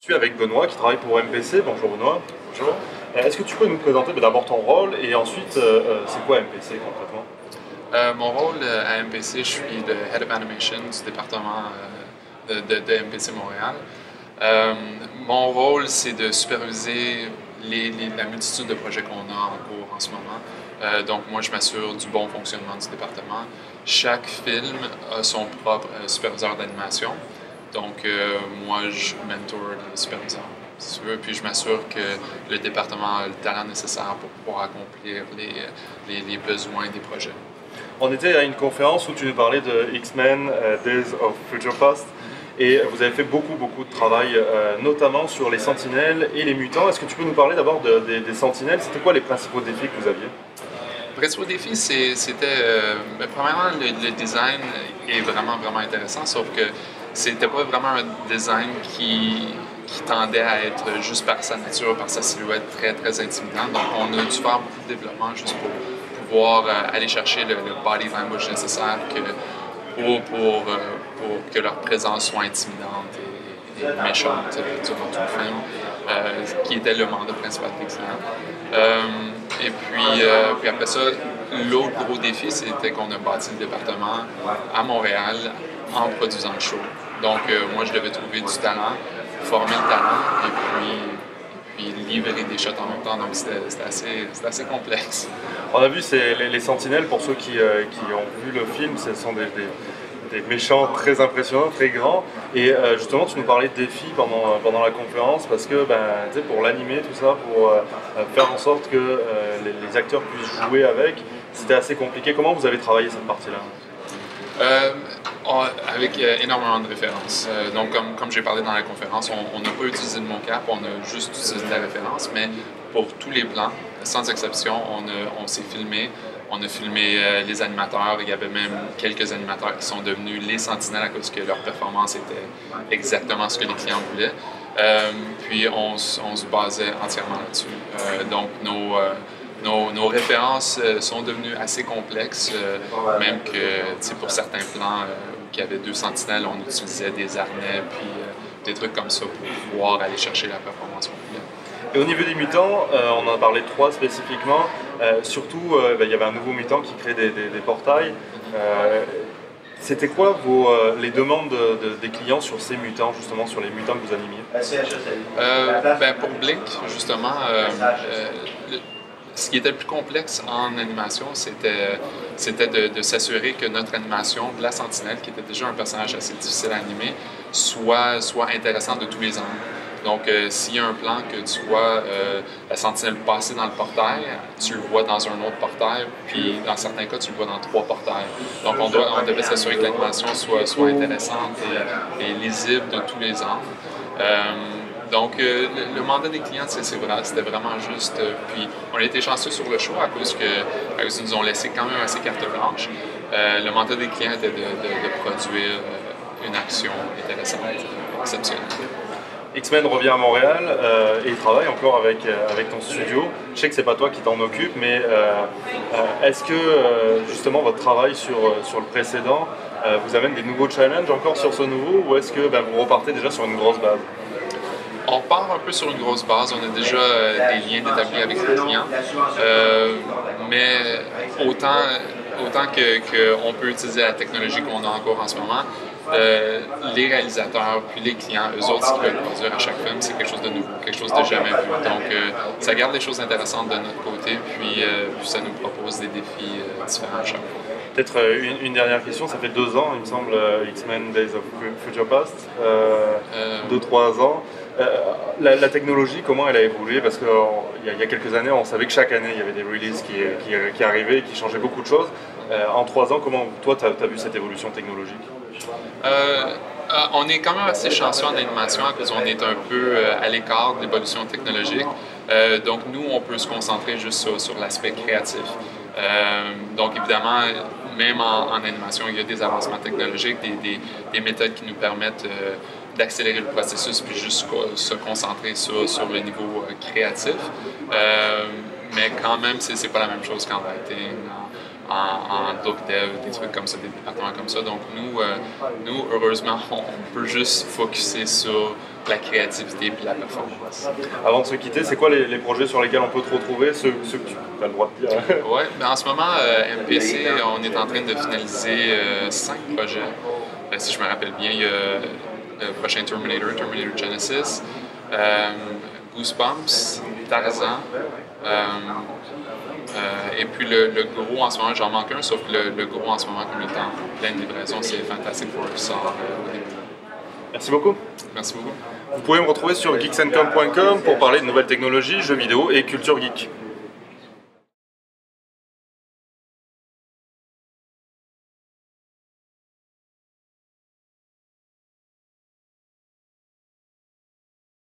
Je suis avec Benoît qui travaille pour MPC. Bonjour Benoît. Bonjour. Est-ce que tu peux nous présenter bah, d'abord ton rôle et ensuite euh, euh, c'est quoi MPC concrètement? Euh, mon rôle euh, à MPC, je suis le Head of Animation du département euh, de, MPC Montréal. Euh, mon rôle, c'est de superviser les- les- la multitude de projets qu'on a en cours en ce moment. Euh, donc, moi, je m'assure du bon fonctionnement du département. Chaque film a son propre euh, superviseur d'animation. Donc, euh, moi, je mentor les superviseurs, si tu veux, puis je m'assure que le département a le talent nécessaire pour pouvoir accomplir les, les- les besoins des projets. On était à une conférence où tu nous parlais de X-Men euh, Days of Future Past et vous avez fait beaucoup beaucoup de travail, euh, notamment sur les sentinelles et les mutants. Est-ce que tu peux nous parler d'abord de- des- des sentinelles? C'était quoi les principaux défis que vous aviez? Le principal défi, c'est- c'était. euh, ben, premièrement, le, le design est vraiment, vraiment intéressant, sauf que c'était pas vraiment un design qui, tendait à être juste par sa nature, par sa silhouette très, très intimidant. Donc, on a dû faire beaucoup de développement juste pour pouvoir euh, aller chercher le, le body language nécessaire euh, pour que leur présence soit intimidante et, et méchante durant tout le film, euh, qui était le mandat principal des clients. Et puis, puis après ça, l'autre gros défi, c'était qu'on a bâti le département à Montréal en produisant le show. Donc, euh, moi, je devais trouver du talent, former le talent et puis, et puis livrer des shots en même temps. Donc, c'était assez, assez complexe. On a vu les, les sentinelles, pour ceux qui, euh, qui ont vu le film, ce sont des, des- des méchants très impressionnants, très grands. Et euh, justement, tu nous parlais de défis pendant, pendant la conférence parce que ben, pour l'animer, tout ça, pour faire en sorte que les, les acteurs puissent jouer avec, c'était assez compliqué. Comment vous avez travaillé cette partie-là? Euh, avec euh, énormément de références. Euh, donc, comme, j'ai parlé dans la conférence, on n'a pas utilisé le mocap, on a juste utilisé la référence, mais pour tous les plans, sans exception, on, on s'est filmé. On a filmé euh, les animateurs. Il y avait même quelques animateurs qui sont devenus les sentinelles à cause que leur performance était exactement ce que les clients voulaient. Puis on, on se basait entièrement là-dessus. Donc nos, nos, références sont devenues assez complexes, même que pour certains plans y avait deux sentinelles, on utilisait des harnais puis euh, des trucs comme ça pour pouvoir aller chercher la performance voulait. Et au niveau des mutants, euh, on en a parlé de trois spécifiquement. Euh, surtout, euh, ben, il y avait un nouveau mutant qui crée des, des- des portails. Euh, C'était quoi vos, euh, les demandes de- de- des clients sur ces mutants, justement, sur les mutants que vous animiez? Euh, ben, pour Blink, justement, euh, euh, le- ce qui était le plus complexe en animation, c'était, de, s'assurer que notre animation de la Sentinelle, qui était déjà un personnage assez difficile à animer, soit, soit intéressant de tous les angles. Donc, euh, s'il y a un plan que tu vois euh, la sentinelle passer dans le portail, tu le vois dans un autre portail, puis dans certains cas, tu le vois dans trois portails. Donc, on, doit, devait s'assurer que l'animation soit, intéressante et, et lisible de tous les angles. Euh, donc, euh, le, mandat des clients, c'était vraiment juste. euh, puis, on a été chanceux sur le show à cause que nous ont laissé quand même assez carte blanche. Euh, le mandat des clients était de, produire une action intéressante, exceptionnelle. X-Men revient à Montréal et il travaille encore avec, ton studio. Je sais que c'est pas toi qui t'en occupe, mais est-ce que justement votre travail sur, le précédent vous amène des nouveaux challenges encore sur ce nouveau ou est-ce que ben, vous repartez déjà sur une grosse base? Part un peu sur une grosse base. On a déjà euh, des liens établis avec les clients. Euh, mais autant, autant que, que on peut utiliser la technologie qu'on a encore en ce moment, euh, les réalisateurs puis les clients, eux autres, ce qu'ils veulent produire à chaque film, c'est quelque chose de nouveau, quelque chose de jamais vu. Donc, euh, ça garde des choses intéressantes de notre côté, puis, euh, puis ça nous propose des défis différents à chaque fois. Peut-être une, une dernière question, ça fait deux ans, il me semble, X-Men Days of Future Past, deux, trois ans. Euh, la, technologie, comment elle a évolué? Parce qu'il il y a quelques années, on savait que chaque année, il y avait des releases qui, qui, qui arrivaient, qui changeaient beaucoup de choses. Euh, en trois ans, comment toi, tu as, vu cette évolution technologique? Euh, euh, on est quand même assez chanceux en animation cause qu'on est un peu euh, à l'écart de l'évolution technologique. Euh, donc nous, on peut se concentrer juste sur, l'aspect créatif. Euh, donc évidemment, même en, animation, il y a des avancements technologiques, des, des- des méthodes qui nous permettent euh, d'accélérer le processus puis juste se concentrer sur, sur le niveau euh, créatif. Euh, mais quand même, c'est pas la même chose qu'en writing, en, en dev, des trucs comme ça, des départements comme ça. Donc nous, euh, nous heureusement, on peut juste focuser sur la créativité et la performance. Avant de se quitter, c'est quoi les, projets sur lesquels on peut te retrouver, ceux, que tu as le droit de dire Oui, ben en ce moment, euh, MPC, on est en train de finaliser euh, cinq projets. si je me rappelle bien, il y a le prochain Terminator, Terminator Genesis, Goosebumps, Tarzan. Euh, et puis le, gros en ce moment, j'en manque un, sauf que le, gros en ce moment, comme il est en pleine livraison, c'est Fantastic Four qui sort euh, au début. Merci beaucoup. Merci beaucoup. Vous pouvez me retrouver sur geeksandcom.com pour parler de nouvelles technologies, jeux vidéo et culture geek.